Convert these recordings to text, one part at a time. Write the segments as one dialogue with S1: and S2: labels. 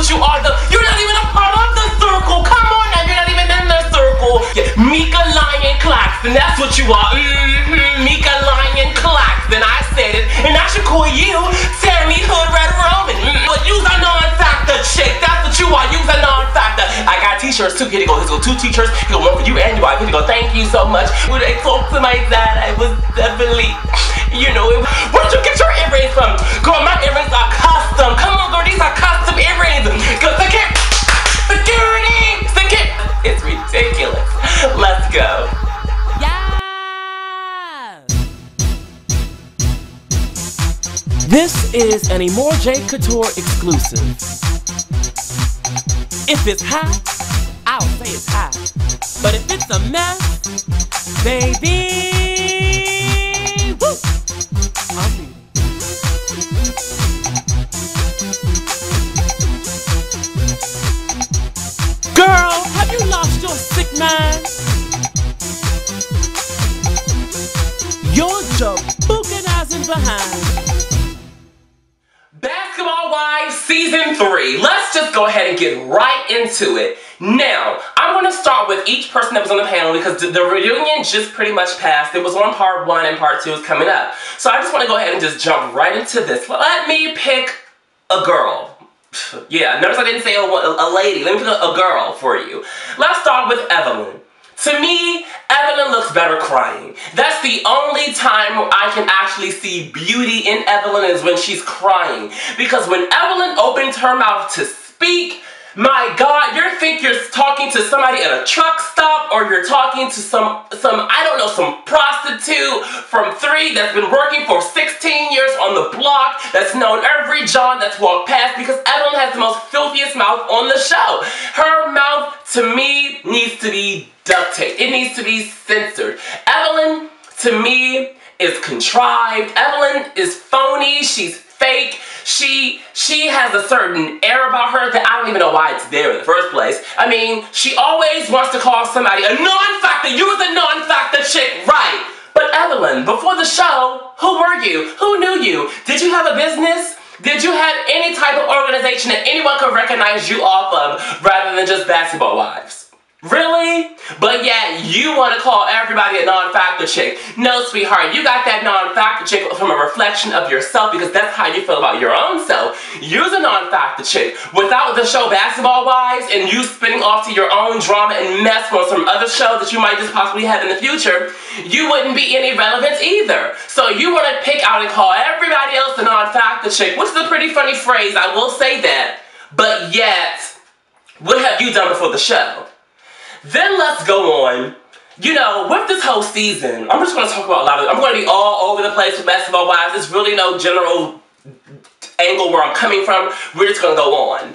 S1: what you are. The, you're not even a part of the circle. Come on now, you're not even in the circle. Yeah, Meeka Lion Claxton, that's what you are. Mm-hmm, Meeka Lion Claxton, I said it. And I should call you Tami Hood Red Roman. Mm, but a non-factor chick. That's what you are. You's a non-factor. I got t-shirts too. Here you go. Here's go two t-shirts. Here go one for you and you. Here you go. Thank you so much. When I talked to my dad, I was definitely, you know, it, where'd you get your earrings from? Girl, my earrings are custom. Come on, girl. These are custom earrings. Cause they can't, security, security. It's ridiculous. Let's go.
S2: Yeah! This is an Emore'J Couture exclusive. If it's hot, I'll say it's hot. But if it's a mess, baby, behind.
S1: Basketball Wives Season 3. Let's just go ahead and get right into it. Now, I'm going to start with each person that was on the panel because the, reunion just pretty much passed. It was on part 1 and part 2 is coming up. So I just want to go ahead and just jump right into this. Let me pick a girl. Yeah, notice I didn't say a, a lady. Let me pick a, a girl for you. Let's start with Evelyn. To me, Evelyn looks better crying. That's the only time I can actually see beauty in Evelyn is when she's crying. Because when Evelyn opens her mouth to speak, my God, you think you're talking to somebody at a truck stop or you're talking to some, some I don't know, some prostitute from three that's been working for 16 years on the block that's known every John that's walked past because Evelyn has the most filthiest mouth on the show. Her mouth, to me, needs to be duct tape. It needs to be censored. Evelyn, to me, is contrived. Evelyn is phony. She's fake. She she has a certain air about her that I don't even know why it's there in the first place. I mean, she always wants to call somebody a non-factor. You was a non-factor chick, right? But Evelyn, before the show, who were you? Who knew you? Did you have a business? Did you have any type of organization that anyone could recognize you off of rather than just basketball wives? Really? But yet you want to call everybody a non-factor chick. No, sweetheart, you got that non-factor chick from a reflection of yourself because that's how you feel about your own self. You're a non-factor chick. Without the show Basketball Wives and you spinning off to your own drama and mess from some other show that you might just possibly have in the future, you wouldn't be any relevance either. So you want to pick out and call everybody else a non-factor chick, which is a pretty funny phrase, I will say that. But yet, what have you done before the show? Then let's go on. You know, with this whole season, I'm just going to talk about a lot of, I'm going to be all over the place with basketball wives. There's really no general angle where I'm coming from. We're just going to go on.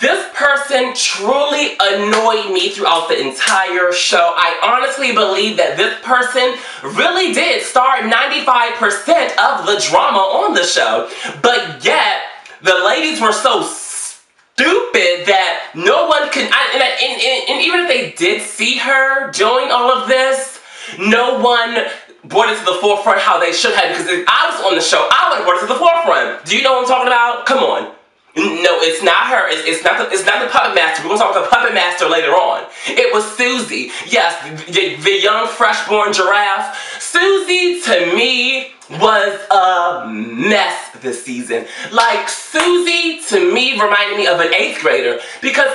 S1: This person truly annoyed me throughout the entire show. I honestly believe that this person really did start 95% of the drama on the show. But yet, the ladies were so stupid that no one can, and, and, and, and even if they did see her doing all of this, no one brought it to the forefront how they should have because if I was on the show, I would have brought it to the forefront. Do you know what I'm talking about? Come on. No, it's not her. It's, it's not the it's not the puppet master. We're gonna talk about the puppet master later on. It was Susie. Yes, the, the young freshborn giraffe. Susie to me was a mess this season. Like Susie to me reminded me of an eighth grader because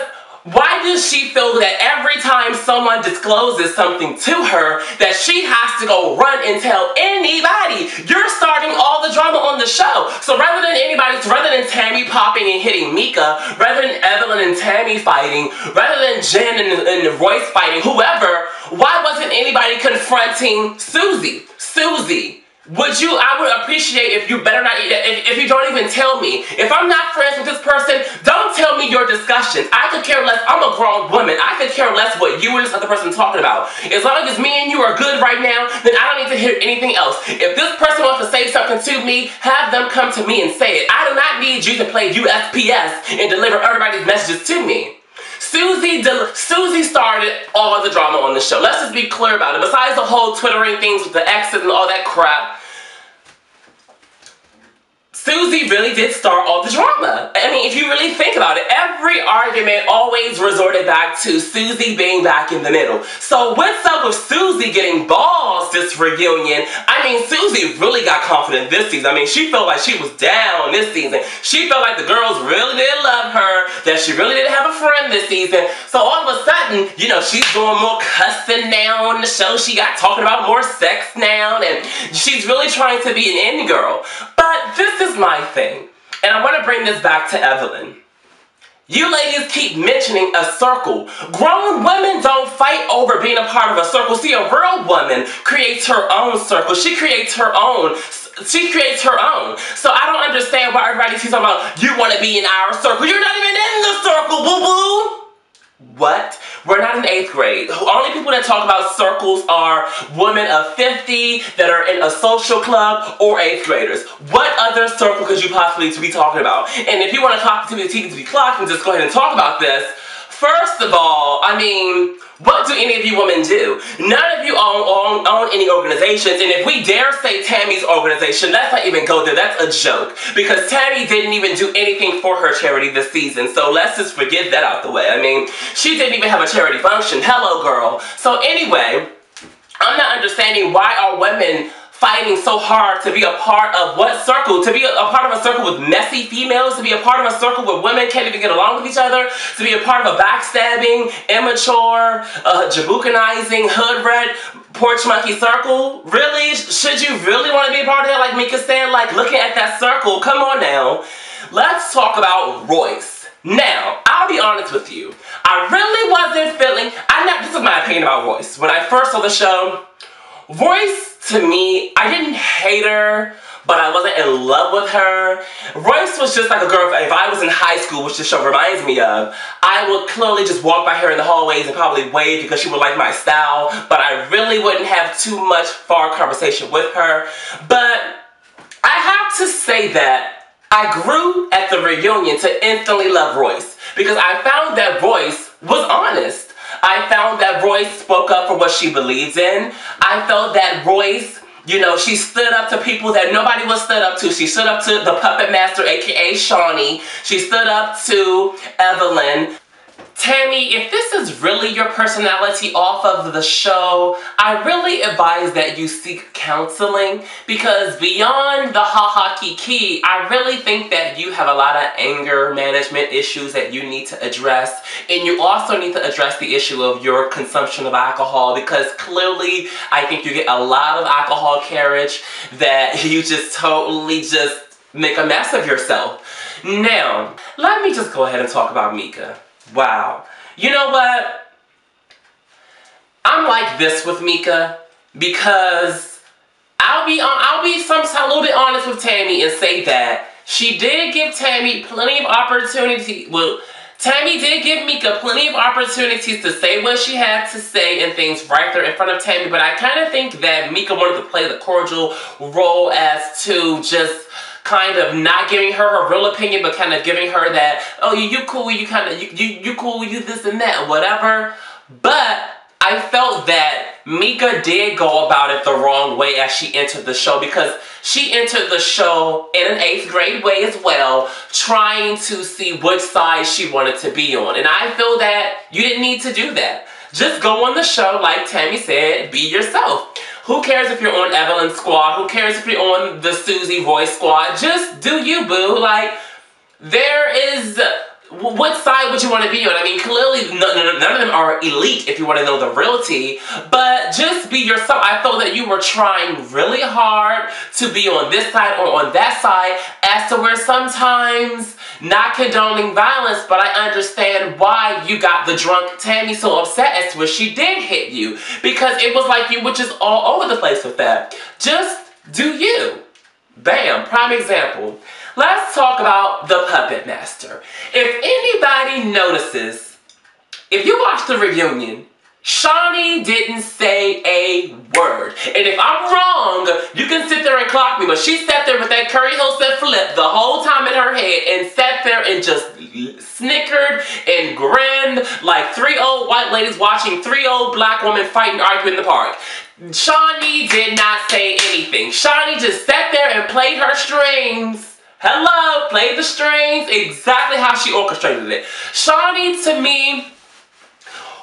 S1: why does she feel that every time someone discloses something to her that she has to go run and tell anybody? You're starting all the drama on the show. So rather than anybody, rather than Tami popping and hitting Meeka, rather than Evelyn and Tami fighting, rather than Jen and, and Royce fighting, whoever, why wasn't anybody confronting Susie? Susie. Would you, I would appreciate if you better not, if, if you don't even tell me. If I'm not friends with this person, don't tell me your discussions. I could care less, I'm a grown woman. I could care less what you or this other person talking about. As long as me and you are good right now, then I don't need to hear anything else. If this person wants to say something to me, have them come to me and say it. I do not need you to play USPS and deliver everybody's messages to me. Susie, Susie started all the drama on the show. Let's just be clear about it. Besides the whole twittering things with the exes and all that crap, Susie really did start all the drama. I mean, if you really think about it, every argument always resorted back to Susie being back in the middle. So what's up with Susie getting balls this reunion? I mean, Susie really got confident this season. I mean, she felt like she was down this season. She felt like the girls really did love her, that she really didn't have a friend this season. So all of a sudden, you know, she's doing more cussing now on the show. She got talking about more sex now, and she's really trying to be an in girl. But this is my thing, and I want to bring this back to Evelyn. You ladies keep mentioning a circle. Grown women don't fight over being a part of a circle. See, a real woman creates her own circle. She creates her own. She creates her own. So I don't understand why everybody keeps talking about, you want to be in our circle. You're not even in the. What? We're not in eighth grade. Only people that talk about circles are women of 50 that are in a social club or eighth graders. What other circle could you possibly be talking about? And if you want to talk to me, to be clocked and just go ahead and talk about this, First of all, I mean, what do any of you women do? None of you own, own, own, any organizations, and if we dare say Tami's organization, let's not even go there. That's a joke. Because Tami didn't even do anything for her charity this season, so let's just forget that out the way. I mean, she didn't even have a charity function. Hello, girl. So anyway, I'm not understanding why are women fighting so hard to be a part of what circle? To be a, a, part of a circle with messy females? To be a part of a circle where women can't even get along with each other? To be a part of a backstabbing, immature, uh, jabukanizing, hood red, porch monkey circle? Really? Should you really want to be a part of that? Like Meeka said, like looking at that circle, come on now. Let's talk about Royce. Now, I'll be honest with you. I really wasn't feeling, I know, this is my opinion about Royce. When I first saw the show, Royce, to me, I didn't hate her, but I wasn't in love with her. Royce was just like a girl, if I was in high school, which this show reminds me of, I would clearly just walk by her in the hallways and probably wave because she would like my style, but I really wouldn't have too much far conversation with her. But I have to say that I grew at the reunion to instantly love Royce because I found that Royce was honest. I found that Royce spoke up for what she believes in. I felt that Royce you know, she stood up to people that nobody was stood up to. She stood up to the puppet master, aka Shaunie. She stood up to Evelyn. Tami, if this is really your personality off of the show, I really advise that you seek counseling because beyond the ha-ha kiki, I really think that you have a lot of anger management issues that you need to address and you also need to address the issue of your consumption of alcohol because clearly I think you get a lot of alcohol carriage that you just totally just make a mess of yourself. Now, let me just go ahead and talk about Meeka. Wow. You know what? I'm like this with Meeka because I'll be on I'll be some a little bit honest with Tami and say that she did give Tami plenty of opportunity. Well, Tami did give Meeka plenty of opportunities to say what she had to say and things right there in front of Tami, but I kind of think that Meeka wanted to play the cordial role as to just kind of not giving her her real opinion, but kind of giving her that, oh, you, you cool, you kind of, you, you, you cool, you this and that, whatever. But I felt that Meeka did go about it the wrong way as she entered the show because she entered the show in an 8th grade way as well, trying to see which side she wanted to be on. And I feel that you didn't need to do that. Just go on the show, like Tami said, be yourself. Who cares if you're on Evelyn's squad? Who cares if you're on the Susie Royce squad? Just do you, boo. Like, there is... What side would you want to be on? I mean, clearly none, none of them are elite if you want to know the realty, but just be yourself. I felt that you were trying really hard to be on this side or on that side as to where sometimes not condoning violence, but I understand why you got the drunk Tami so upset as to where she did hit you. Because it was like you were just all over the place with that. Just do you. Bam, prime example. Let's talk about the Puppet Master. If anybody notices, if you watch the reunion, Shaunie didn't say a word. And if I'm wrong, you can sit there and clock me, but she sat there with that Keri Hilson flip the whole time in her head and sat there and just snickered and grinned like three old white ladies watching three old black women fight and argue in the park. Shaunie did not say anything. Shaunie just sat there and played her strings Hello, played the strings exactly how she orchestrated it. Shaunie, to me,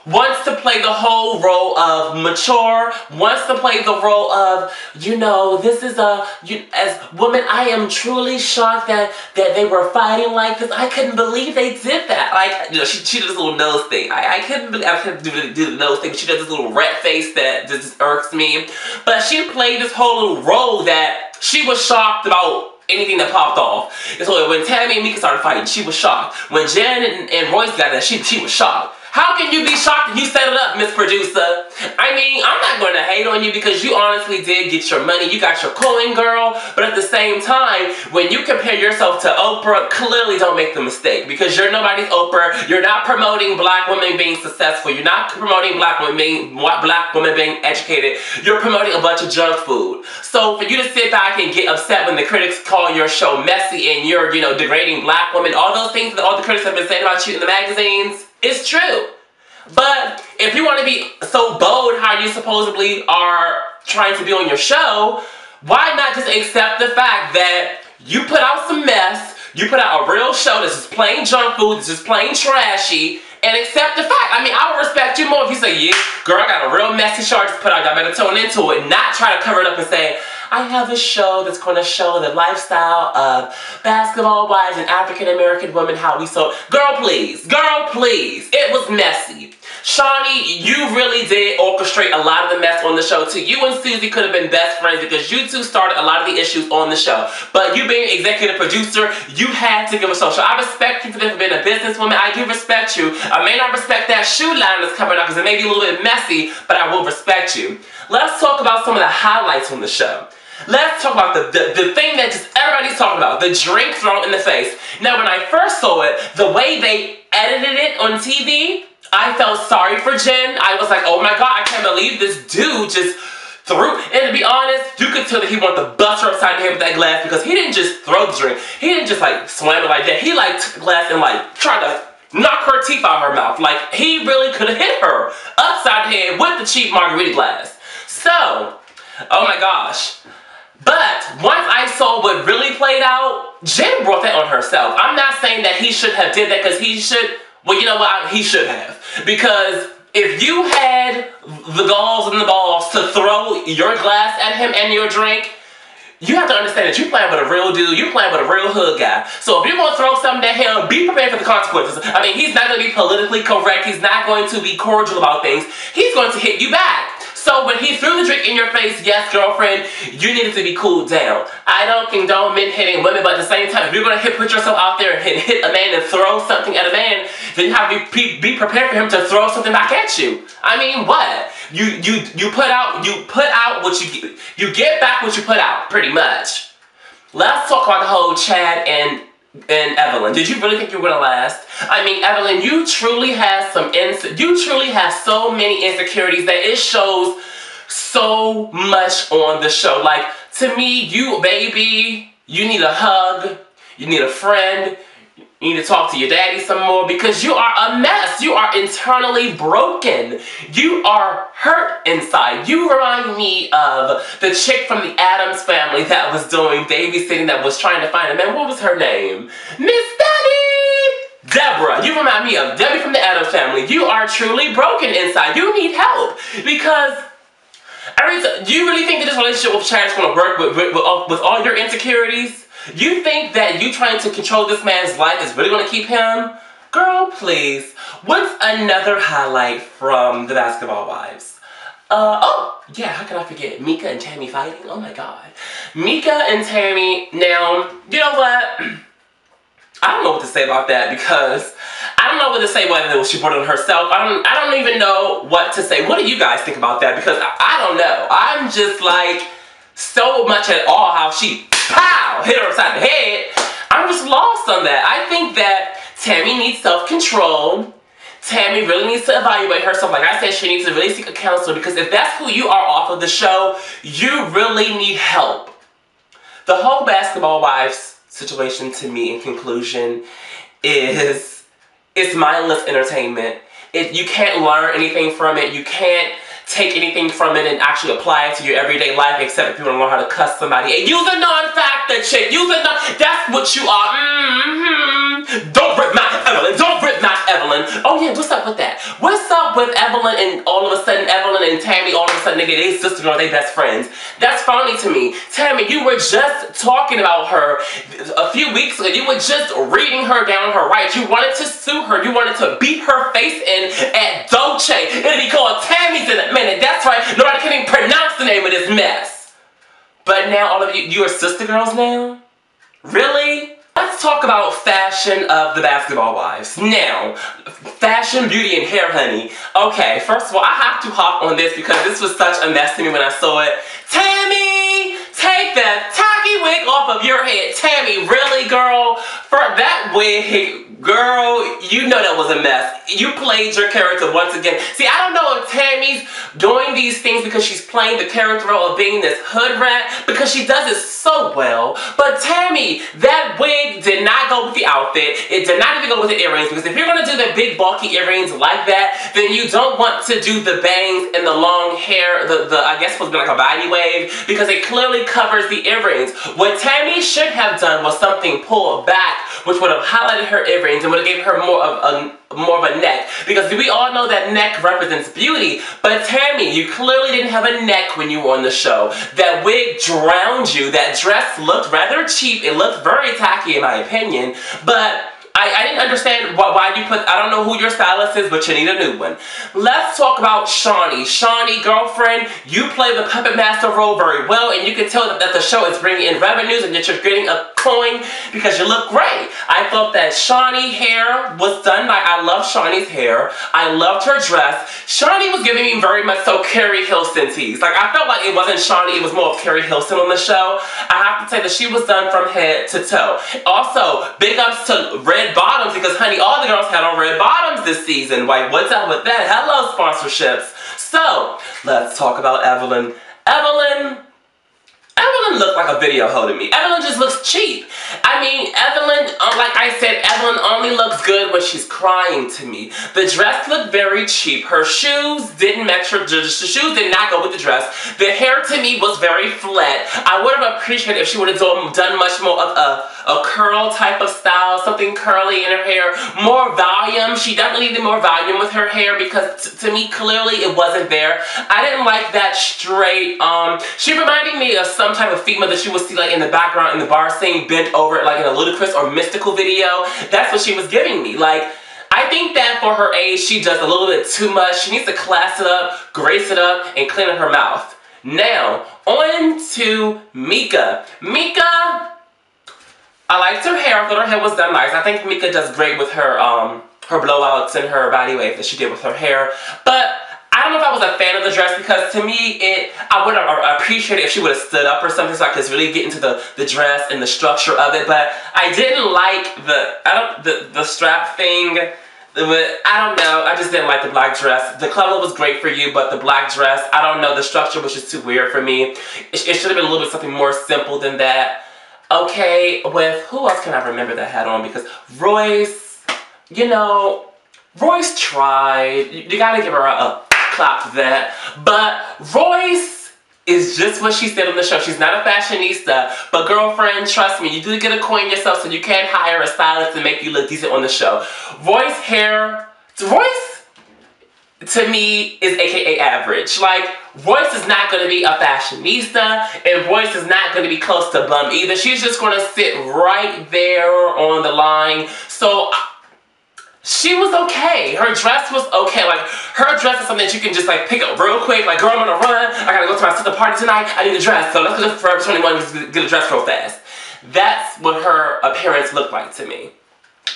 S1: wants to play the whole role of mature, wants to play the role of, you know, this is a, you, as woman, I am truly shocked that, that they were fighting like this. I couldn't believe they did that. Like, you know, she, she did this little nose thing. I, I couldn't believe, I couldn't do, do the nose thing, she does this little rat face that just irks me. But she played this whole little role that she was shocked about anything that popped off. And so when Tami and Meeka started fighting, she was shocked. When Jen and, and Royce got that, she, she was shocked. How can you be shocked if you set it up, Miss Producer? I mean, I'm not going to hate on you because you honestly did get your money. You got your coin, girl. But at the same time, when you compare yourself to Oprah, clearly don't make the mistake because you're nobody's Oprah. You're not promoting black women being successful. You're not promoting black women being black women being educated. You're promoting a bunch of junk food. So for you to sit back and get upset when the critics call your show messy and you're, you know, degrading black women, all those things that all the critics have been saying about you in the magazines, it's true. But if you want to be so bold how you supposedly are trying to be on your show, why not just accept the fact that you put out some mess, you put out a real show that's just plain junk food, that's just plain trashy, and accept the fact. I mean, I would respect you more if you say, yeah, girl, I got a real messy I just put out, I better tone into it, not try to cover it up and say, I have a show that's going to show the lifestyle of basketball wives and African American women, how we so. Girl, please. Girl, please. It was messy. Shaunie, you really did orchestrate a lot of the mess on the show too. You and Susie could have been best friends because you two started a lot of the issues on the show. But you being executive producer, you had to give a social. I respect you for being a businesswoman. I do respect you. I may not respect that shoe line that's coming up because it may be a little bit messy, but I will respect you. Let's talk about some of the highlights from the show. Let's talk about the, the, the thing that just everybody's talking about, the drink thrown in the face. Now, when I first saw it, the way they edited it on TV, I felt sorry for Jen. I was like, oh my god, I can't believe this dude just threw. And to be honest, you could tell that he wanted to bust her upside the head with that glass because he didn't just throw the drink. He didn't just like slam it like that. He like took the glass and like tried to knock her teeth out of her mouth. Like he really could have hit her upside the head with the cheap margarita glass. So, oh my gosh. But once I saw what really played out, Jen brought that on herself. I'm not saying that he should have did that because he should, well, you know what, he should have. Because if you had the galls and the balls to throw your glass at him and your drink, you have to understand that you're playing with a real dude, you're playing with a real hood guy. So if you're gonna throw something at him, be prepared for the consequences. I mean, he's not gonna be politically correct, he's not going to be cordial about things, he's going to hit you back. So when he threw the drink in your face, yes, girlfriend, you needed to be cooled down. I don't condone men hitting women, but at the same time, if you're gonna hit, put yourself out there and hit, a man and throw something at a man, then you have to be, be prepared for him to throw something back at you. I mean, what? You you you put out you put out what you you get back what you put out, pretty much. Let's talk about the whole Chad and and Evelyn. Did you really think you were gonna last? I mean, Evelyn, you truly have some ins you truly have so many insecurities that it shows so much on the show. Like, to me, you baby, you need a hug, you need a friend, you need to talk to your daddy some more because you are a mess. You are internally broken. You are hurt inside. You remind me of the chick from the Addams family that was doing babysitting that was trying to find a man. What was her name? Miss Debbie! Deborah, you remind me of Debbie from the Addams family. You are truly broken inside. You need help because every do you really think that this relationship with Chad is going to work with, with, with all your insecurities? You think that you trying to control this man's life is really going to keep him? Girl, please. What's another highlight from The Basketball Wives? Uh, oh, yeah, how can I forget? Meeka and Tami fighting? Oh my god. Meeka and Tami, now, you know what? I don't know what to say about that because I don't know what to say whether she brought on herself. I don't I don't even know what to say. What do you guys think about that? Because I, I don't know. I'm just like so much at all how she pow, hit her upside the head. I'm just lost on that. I think that Tami needs self-control. Tami really needs to evaluate herself. Like I said, she needs to really seek a counselor because if that's who you are off of the show, you really need help. The whole Basketball Wives situation to me in conclusion is it's mindless entertainment. It, you can't learn anything from it. You can't take anything from it and actually apply it to your everyday life except if you want to learn how to cuss somebody. And use a non-factor chick. Use a non- That's what you are. Mm-hmm. Don't rip my. Don't rip my Evelyn. Oh yeah, what's up with that? What's up with Evelyn and all of a sudden Evelyn and Tami all of a sudden they they sister girl, they best friends. That's funny to me. Tami, you were just talking about her a few weeks ago. You were just reading her down her rights. You wanted to sue her. You wanted to beat her face in at Dolce. It'll be called Tami's in a minute. That's right. Nobody can even pronounce the name of this mess. But now all of you, you are sister girls now? Really? Let's talk about fashion of the basketball wives. Now, fashion, beauty, and hair, honey. Okay, first of all, I have to hop on this because this was such a mess to me when I saw it. Tami, take that tacky wig off of your head. Tami, really, girl? For that wig, Girl, you know that was a mess. You played your character once again. See, I don't know if Tami's doing these things because she's playing the character role of being this hood rat, because she does it so well. But Tami, that wig go with the outfit. It did not even go with the earrings, because if you're going to do the big bulky earrings like that, then you don't want to do the bangs and the long hair, the, the I guess supposed to be like a body wave, because it clearly covers the earrings. What Tami should have done was something pulled back, which would have highlighted her earrings and would have gave her more of a more of a neck. Because we all know that neck represents beauty but Tami you clearly didn't have a neck when you were on the show. That wig drowned you. That dress looked rather cheap. It looked very tacky in my opinion but I, I didn't understand why, you put, I don't know who your stylist is, but you need a new one. Let's talk about Shaunie. Shaunie, girlfriend, you play the puppet master role very well, and you can tell that, that the show is bringing in revenues and that you're getting a coin because you look great. I thought that Shaunie hair was done by, I love Shaunie's hair. I loved her dress. Shaunie was giving me very much so Keri Hilson tease. Like, I felt like it wasn't Shaunie, it was more of Keri Hilson on the show. I have to say that she was done from head to toe. Also, big ups to Red red bottoms because, honey, all the girls had on red bottoms this season. Like, what's up with that? Hello, sponsorships. So, let's talk about Evelyn. Evelyn, Evelyn looked like a video hoe to me. Evelyn just looks cheap. I mean, Evelyn, uh, like I said, Evelyn only looks good when she's crying to me. The dress looked very cheap. Her shoes didn't match her, the shoes did not go with the dress. The hair to me was very flat. I would have appreciated if she would have done much more of a a curl type of style, something curly in her hair, more volume. She definitely needed more volume with her hair because to me, clearly it wasn't there. I didn't like that straight, um, she reminded me of some type of female that you would see like in the background in the bar scene bent over like in a Ludacris or Mystikal video. That's what she was giving me. Like, I think that for her age, she does a little bit too much. She needs to class it up, grace it up, and clean up her mouth. Now, on to Meeka. Meeka I liked her hair. I thought her hair was done nice. I think Meeka does great with her um her blowouts and her body wave that she did with her hair. But I don't know if I was a fan of the dress because to me it I would have appreciated if she would have stood up or something so I could really get into the the dress and the structure of it. But I didn't like the I don't the the strap thing. But I don't know. I just didn't like the black dress. The color was great for you, but the black dress, I don't know. The structure was just too weird for me. It, it should have been a little bit something more simple than that. Okay, with who else can I remember that had on? Because Royce, you know, Royce tried. You, you gotta give her a, a clap for that. But Royce is just what she said on the show. She's not a fashionista, but girlfriend, trust me, you do get a coin yourself so you can't hire a stylist to make you look decent on the show. Royce hair, Royce to me is aka average. Like, Royce is not going to be a fashionista, and Royce is not going to be close to bum either. She's just going to sit right there on the line. So, she was okay. Her dress was okay. Like, her dress is something that you can just, like, pick up real quick. Like, girl, I'm gonna run. I gotta go to my sister party tonight. I need a dress. So let's go to Forever 21 and get a dress real fast. That's what her appearance looked like to me.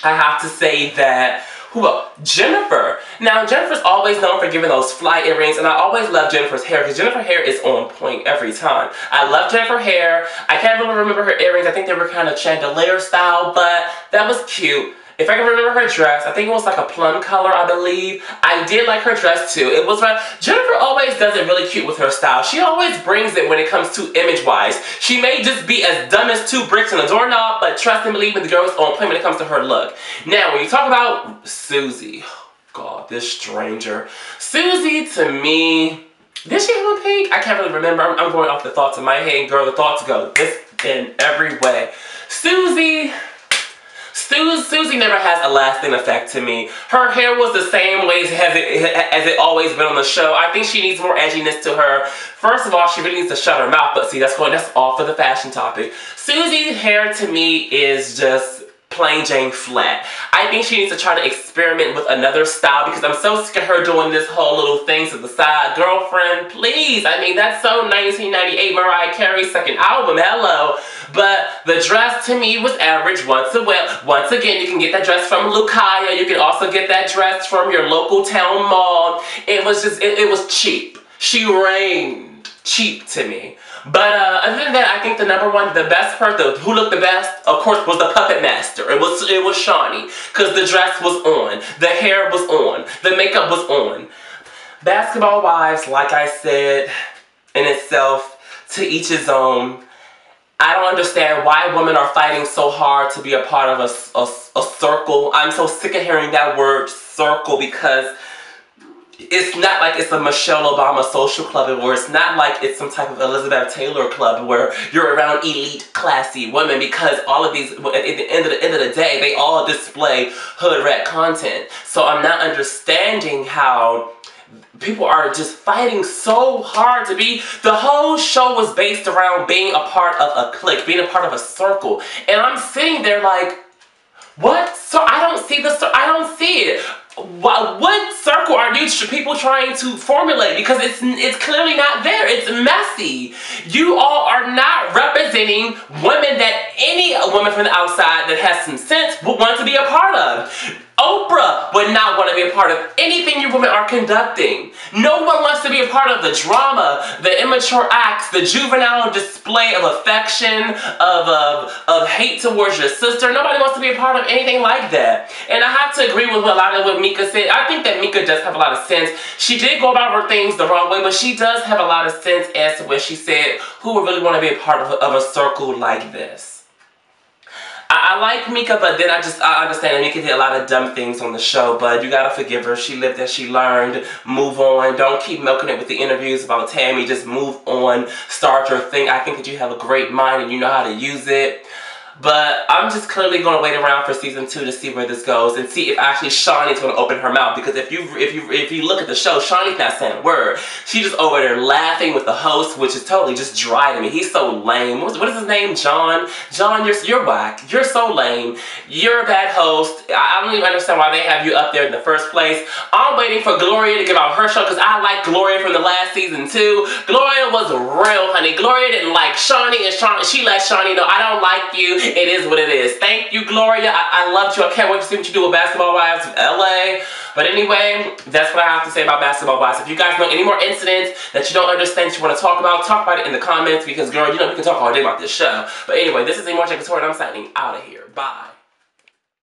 S1: I have to say that who else? Jennifer. Now, Jennifer's always known for giving those fly earrings, and I always love Jennifer's hair because Jennifer's hair is on point every time. I love Jennifer hair. I can't really remember her earrings. I think they were kind of chandelier style, but that was cute. If I can remember her dress, I think it was like a plum color, I believe. I did like her dress too. It was right. Jennifer always does it really cute with her style. She always brings it when it comes to image-wise. She may just be as dumb as two bricks in a doorknob, but trust and believe me, the girl is on point when it comes to her look. Now, when you talk about Susie, God, this stranger. Susie, to me, did she have a pink? I can't really remember. I'm, I'm, going off the thoughts in my head. Girl, the thoughts go this in every way. Susie, Susie, never has a lasting effect to me. Her hair was the same way as it, as it always been on the show. I think she needs more edginess to her. First of all, she really needs to shut her mouth, but see, that's going, that's all for the fashion topic. Susie's hair to me is just plain Jane flat. I think she needs to try to experiment with another style because I'm so sick of her doing this whole little thing to the side. Girlfriend, please. I mean, that's so 1998 Mariah Carey's second album. Hello. But the dress to me was average once a well. Once again, you can get that dress from Lucaya. You can also get that dress from your local town mall. It was just, it, it was cheap. She reigned cheap to me. But uh, other than that, I think the number one, the best person, who looked the best, of course, was the puppet master. It was it was Shaunie, because the dress was on, the hair was on, the makeup was on. Basketball Wives, like I said, in itself, to each his own. I don't understand why women are fighting so hard to be a part of a, a, a circle. I'm so sick of hearing that word circle because it's not like it's a Michelle Obama social club or it's not like it's some type of Elizabeth Taylor club where you're around elite, classy women because all of these, at the end of the, end of the day, they all display hood rat content. So I'm not understanding how people are just fighting so hard to be. The whole show was based around being a part of a clique being a part of a circle. And i'm sitting there like what? So i don't see the i don't see it what circle are you people trying to formulate? Because it's it's clearly not there. It's messy. You all are not representing women that any woman from the outside that has some sense would want to be a part of. Oprah would not want to be a part of anything you women are conducting. No one wants to be a part of the drama, the immature acts, the juvenile display of affection, of, of, of hate towards your sister. Nobody wants to be a part of anything like that. And I have to agree with a lot of what Meeka said. I think that Meeka does have a lot of sense. She did go about her things the wrong way, but she does have a lot of sense as to what she said, who would really want to be a part of of a circle like this. I, I like Meeka, but then I just, I understand that Meeka did a lot of dumb things on the show, but you gotta forgive her. She lived as she learned. Move on. Don't keep milking it with the interviews about Tami. Just move on. Start your thing. I think that you have a great mind and you know how to use it. But I'm just clearly going to wait around for season two to see where this goes and see if actually Shaunie's going to open her mouth. Because if you if you if you look at the show, Shaunie's not saying a word. She's just over there laughing with the host, which is totally just dry to me. He's so lame. What's, what is his name? John. John, you're you're whack. You're so lame. You're a bad host. I, don't even understand why they have you up there in the first place. I'm waiting for Gloria to give out her show because I like Gloria from the last season too. Gloria was real, honey. Gloria didn't like Shaunie and Shaunie, she let Shaunie know I don't like you it is what it is. Thank you, Gloria. I, I loved you. I can't wait to see what you do with Basketball Wives of LA. But anyway, that's what I have to say about Basketball Wives. If you guys know any more incidents that you don't understand, you want to talk about, talk about it in the comments because, girl, you know we can talk all day about this show. But anyway, this is Emore'J Couture and I'm signing out of here. Bye.